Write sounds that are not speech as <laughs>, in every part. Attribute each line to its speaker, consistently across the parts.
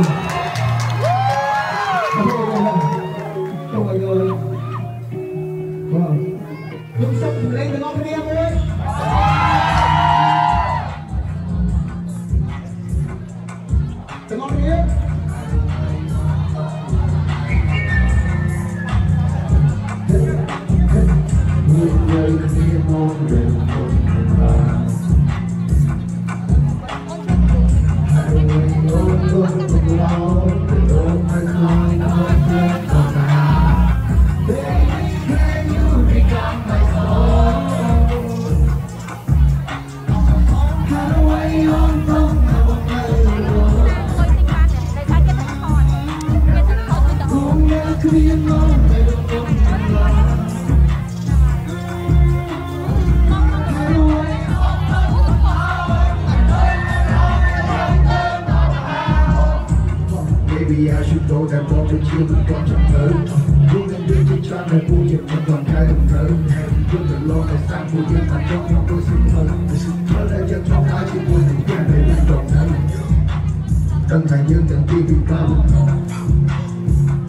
Speaker 1: 여러분 Maybe I should go that walk with you and come to her Luôn em đưa cho cha mẹ vui dịch mà còn khai đồng thở Hẹn lo tại sao mà trong nhau tôi xin thơ Vì sự thơ trong ai chỉ vui tình cha để lên trọn thân Tân thành nhân tận tiên vì cao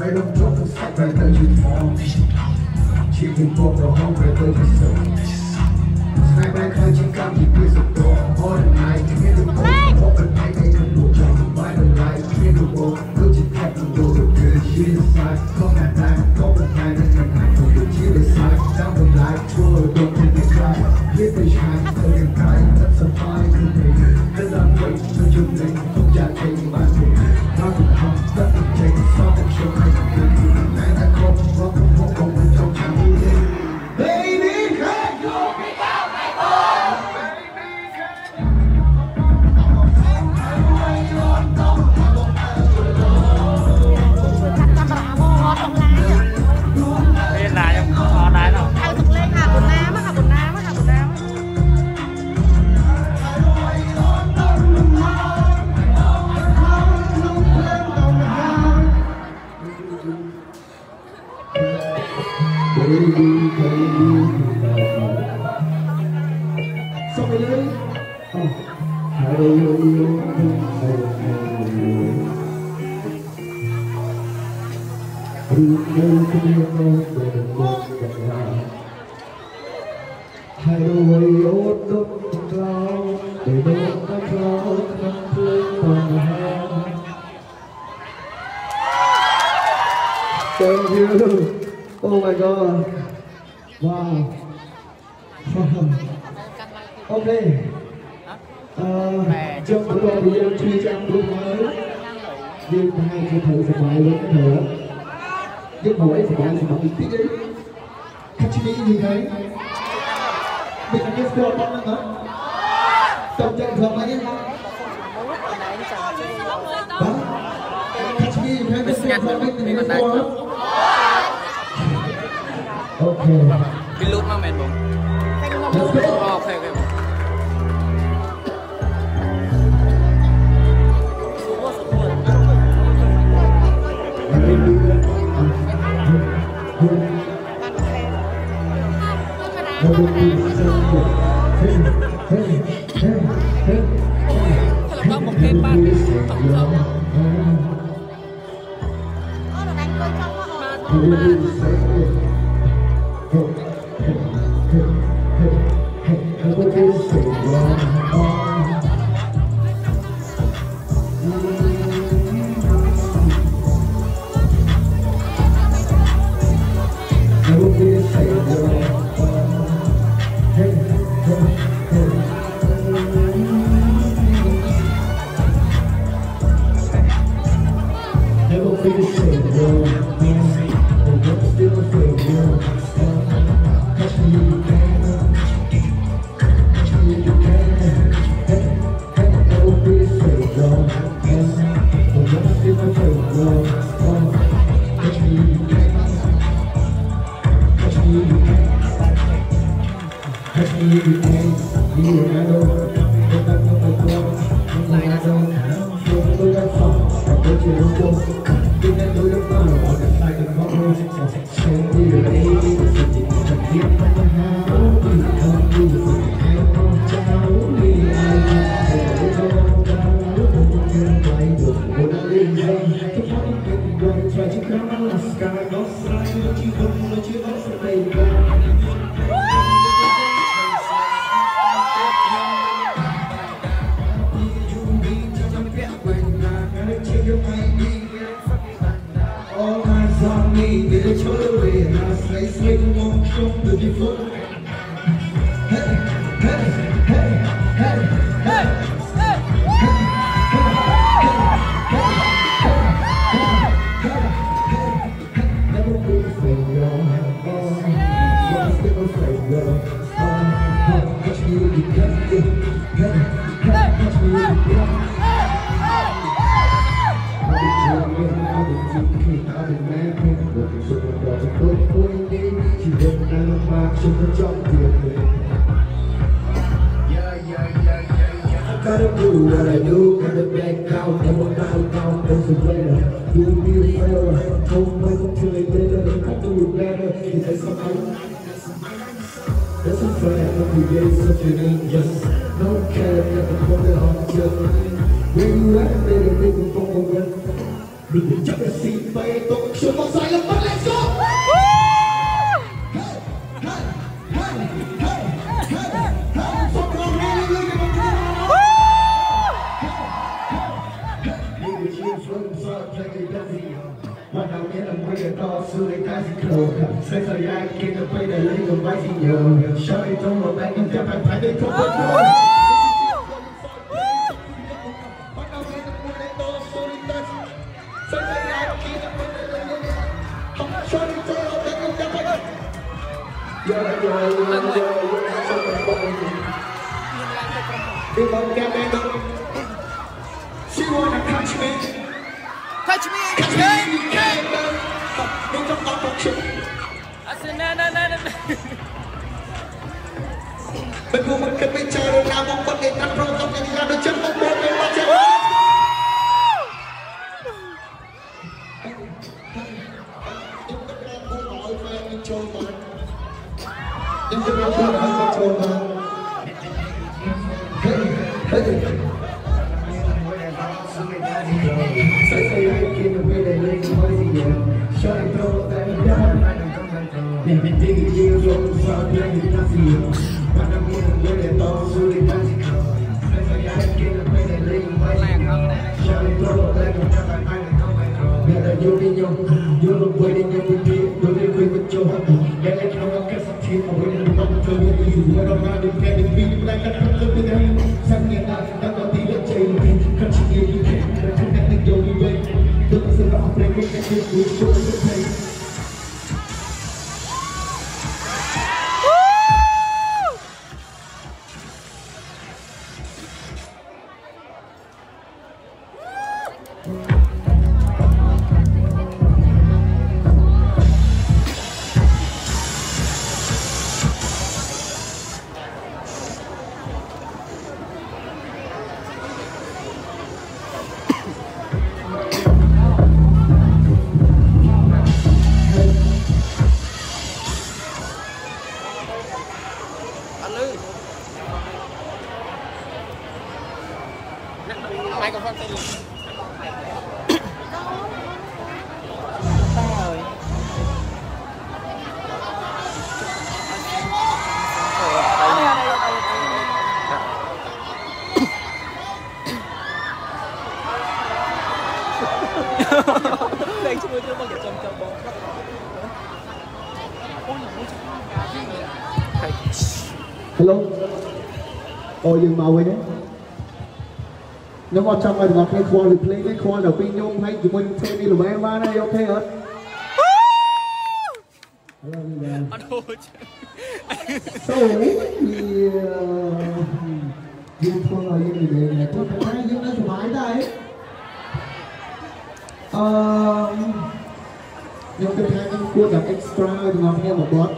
Speaker 1: Mày ប្រែទៅជាថ្មជាពិភពរហូតប្រែទៅជាសូន្យស្នេហ៍បែរខ្លាចជាកម្មជាពីសុខតអរណៃគ្មានទំពលបបតែតែក្នុងលោកបាយដល់ឡៃគ្មានទំពលដូចជាខែក្នុងលោកគឺជាសាយខំតែ Thank you. Oh my god. Wow. <laughs> ok. Ờ, trong buổi đoàn thì em truy trang lúc mới. Nhưng hai cái thử sẽ phải lớn nữa. Nhưng mỗi sẽ phải sẽ bài tí đi Khách chí như thế. Mình là cái score con nữa. Tâm trận thường là như đó cách chi gì thế mình sẽ โอเค
Speaker 2: เป็นรูมาแมนบง
Speaker 1: โอเ
Speaker 2: คโอเค
Speaker 1: Sky, no sign, but you don't, but you don't, baby. gotta do what I do, gotta back out, never gotta count, there's a better, you'll be a better, don't wait till they better, I do it better, is that something? That's a fact, every day something in just Don't care if the corner on just We rap, baby, nigga, fuck around Đừng chấp nhận xin bay, tôi chưa bao giờ làm bắt She wanna touch me.
Speaker 2: Touch
Speaker 1: me again.
Speaker 2: I said, no, no, no, no.
Speaker 1: But woman can be charity, I'm a fucking Gabriel, ele tá.
Speaker 2: ai cũng phân tin Đánh chúng tôi chưa bao giờ trầm trọng bóng
Speaker 1: Hello. Ôi dừng màu vậy đấy nếu mà trong này ngọc hay khoan thì play cái khoan ở pin nhung hay chúng mình chơi đi làm em ba này ok hết. So thì dương khoan là dương gì để tôi phải nói dương nó thoải mái đây nhưng tôi thấy anh khoan gặp extra thì ngọc nghe một bot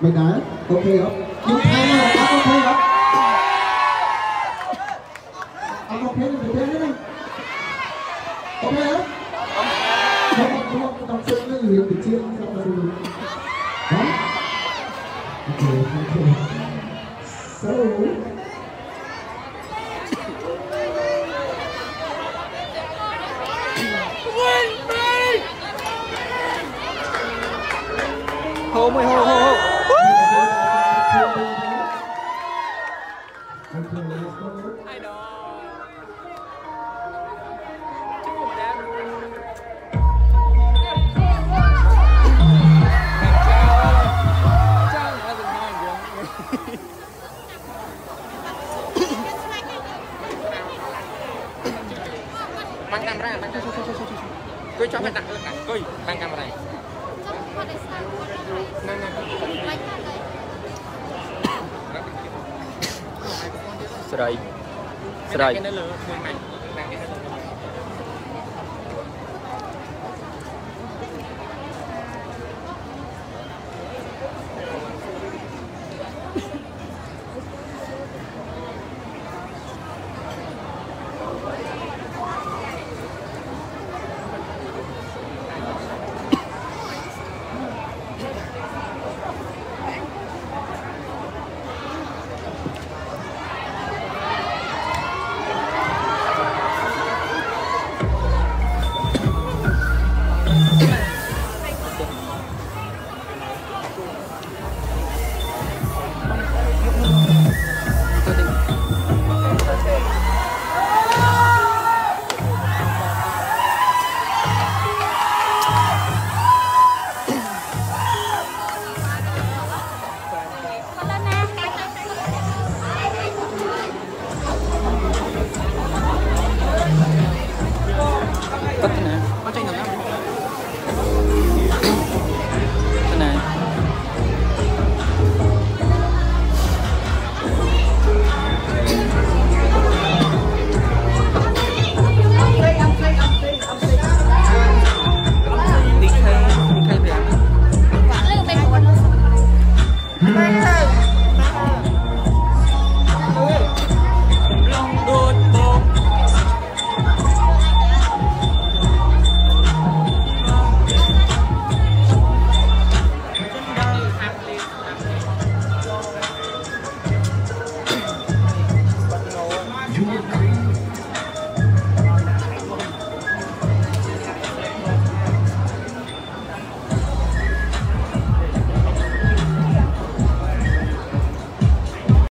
Speaker 1: mày đá ok không nhưng thay là ok không chiếc xong rồi đó okay, okay.
Speaker 2: អង្គុយចង់ឲ្យដាក់លើដាក់អង្គុយខាងកាមេរ៉ាចង់គាត់ឲ្យស្ដាប់គាត់ឲ្យហ្នឹងហ្នឹងបាច់ខាងទៅ
Speaker 3: ស្រី
Speaker 2: ស្រីនៅលើខ្លួនឯង